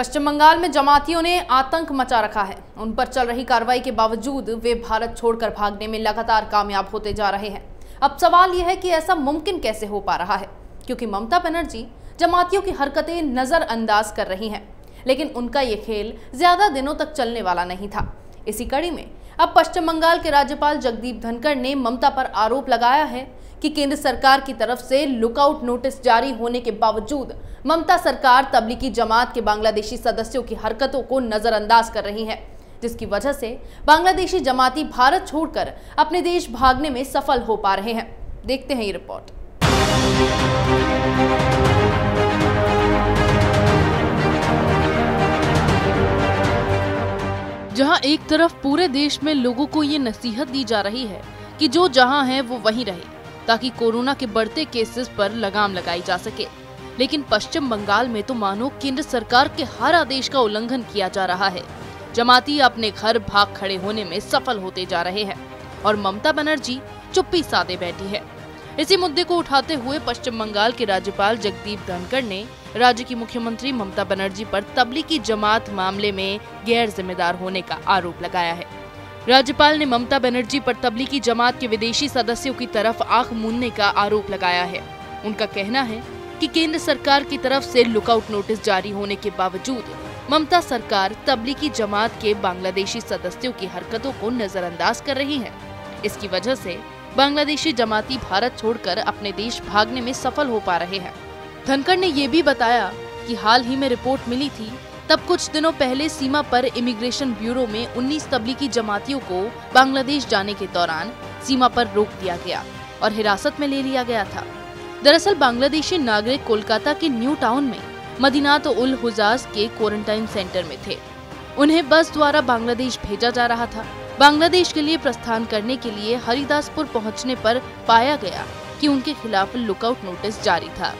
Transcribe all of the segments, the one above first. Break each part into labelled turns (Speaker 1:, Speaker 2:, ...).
Speaker 1: पश्चिम बंगाल में जमातियों ने आतंक मचा रखा है। उन पर चल रही कार्रवाई के बावजूद वे भारत छोड़कर भागने में लगातार कामयाब होते जा रहे हैं। अब सवाल यह है कि ऐसा मुमकिन कैसे हो पा रहा है? क्योंकि ममता बनर्जी जमातियों की हरकतें नजरअंदाज कर रही हैं, लेकिन उनका ये खेल ज़्यादा दिनों तक चलने वाला नहीं था। इसी कड़ी में अब पश्चिम बंगाल के राज्यपाल जगदीप धनखड़ ने ममता पर आरोप लगाया है कि केंद्र सरकार की तरफ़ से लुकआउट नोटिस जारी होने के बावजूद ममता सरकार तबलीगी जमात के बांग्लादेशी सदस्यों की हरकतों को नजरअंदाज कर रही है, जिसकी वजह से बांग्लादेशी जमाती भारत छोड़कर अपने देश भागने में सफल हो पा रहे हैं। देखते हैं ये रिपोर्ट।
Speaker 2: जहाँ एक तरफ़ पूरे देश में लोगों को ये नसीहत दी जा रही है कि जो जहाँ है वो वहीं रहे। ताकि कोरोना के बढ़ते केसेस पर लगाम लगाई जा सके। लेकिन पश्चिम बंगाल में तो मानो केंद्र सरकार के हर आदेश का उल्लंघन किया जा रहा है। जमाती अपने घर भाग खड़े होने में सफल होते जा रहे हैं और ममता बनर्जी चुप्पी साधे बैठी है। इसी मुद्दे को उठाते हुए पश्चिम बंगाल के राज्यपाल जगदीप धनखड़ ने राज्य की मुख्यमंत्री ममता बनर्जी पर तबलीगी जमात मामले में गैर जिम्मेदार होने का आरोप लगाया है। राज्यपाल ने ममता बनर्जी पर तबलीगी जमात के विदेशी सदस्यों की तरफ़ आँख मूंदने का आरोप लगाया है। उनका कहना है कि केंद्र सरकार की तरफ़ से लुकआउट नोटिस जारी होने के बावजूद ममता सरकार तबलीगी जमात के बांग्लादेशी सदस्यों की हरकतों को नजरअंदाज कर रही है। इसकी वजह से बांग्लादेशी जमाती भारत छोड़कर अपने देश भागने में सफल हो पा रहे हैं। धनखड़ ने ये भी बताया कि हाल ही में रिपोर्ट मिली थी तब कुछ दिनों पहले सीमा पर इमिग्रेशन ब्यूरो में 19 तबलीगी जमातियों को बांग्लादेश जाने के दौरान सीमा पर रोक दिया गया और हिरासत में ले लिया गया था। दरअसल बांग्लादेशी नागरिक कोलकाता के न्यू टाउन में मदीनात उल हुजाज के क्वारंटाइन सेंटर में थे। उन्हें बस द्वारा बांग्लादेश भेजा जा रहा था। बांग्लादेश के लिए प्रस्थान करने के लिए हरिदासपुर पहुँचने पर पाया गया कि उनके खिलाफ लुकआउट नोटिस जारी था।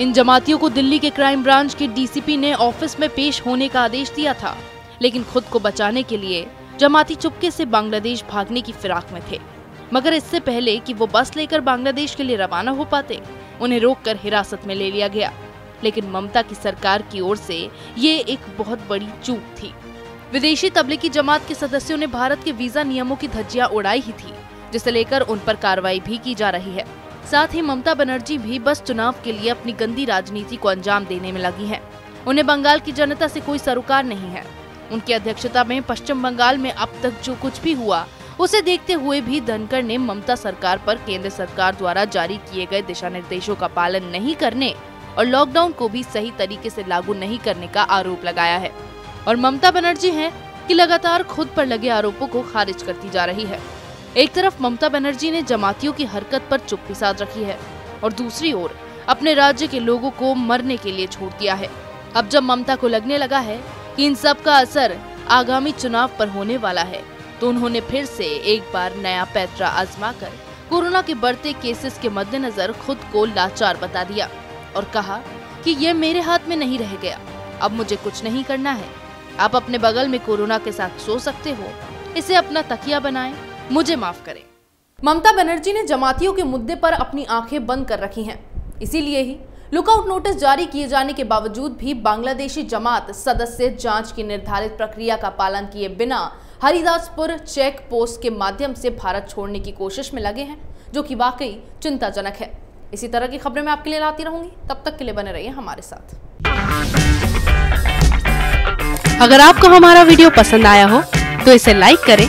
Speaker 2: इन जमातियों को दिल्ली के क्राइम ब्रांच के डीसीपी ने ऑफ़िस में पेश होने का आदेश दिया था, लेकिन खुद को बचाने के लिए जमाती चुपके से बांग्लादेश भागने की फिराक में थे। मगर इससे पहले कि वो बस लेकर बांग्लादेश के लिए रवाना हो पाते, उन्हें रोककर हिरासत में ले लिया गया। लेकिन ममता की सरकार की ओर से ये एक बहुत बड़ी चूक थी। विदेशी तबलीगी जमात के सदस्यों ने भारत के वीज़ा नियमों की धज्जियाँ उड़ाई ही थी, जिसे लेकर उन पर कार्रवाई भी की जा रही है। साथ ही ममता बनर्जी भी बस चुनाव के लिए अपनी गंदी राजनीति को अंजाम देने में लगी है। उन्हें बंगाल की जनता से कोई सरोकार नहीं है। उनकी अध्यक्षता में पश्चिम बंगाल में अब तक जो कुछ भी हुआ, उसे देखते हुए भी धनखड़ ने ममता सरकार पर केंद्र सरकार द्वारा जारी किए गए दिशा निर्देशों का पालन नहीं करने और लॉकडाउन को भी सही तरीके से लागू नहीं करने का आरोप लगाया है। और ममता बनर्जी हैं कि लगातार खुद पर लगे आरोपों को खारिज करती जा रही है। एक तरफ़ ममता बनर्जी ने जमातियों की हरकत पर चुप्पी साध रखी है और दूसरी ओर अपने राज्य के लोगों को मरने के लिए छोड़ दिया है। अब जब ममता को लगने लगा है कि इन सब का असर आगामी चुनाव पर होने वाला है तो उन्होंने फिर से एक बार नया पैतरा आजमा कर कोरोना के बढ़ते केसेस के मद्देनजर खुद को लाचार बता दिया और कहा कि ये मेरे हाथ में नहीं रह गया। अब मुझे कुछ नहीं करना है। आप अपने बगल में कोरोना के साथ सो सकते हो। इसे अपना तकिया बनाएँ। मुझे माफ़ करें।
Speaker 1: ममता बनर्जी ने जमातियों के मुद्दे पर अपनी आँखें बंद कर रखी हैं। इसीलिए ही लुकआउट नोटिस जारी किए जाने के बावजूद भी बांग्लादेशी जमात सदस्य जाँच की निर्धारित प्रक्रिया का पालन किए बिना हरिदासपुर चेक पोस्ट के माध्यम से भारत छोड़ने की कोशिश में लगे हैं, जो कि वाकई चिंताजनक है। इसी तरह की खबरें मैं आपके लिए लाती रहूँगी। तब तक के लिए बने रहिए हमारे साथ।
Speaker 3: अगर आपको हमारा वीडियो पसंद आया हो तो इसे लाइक करें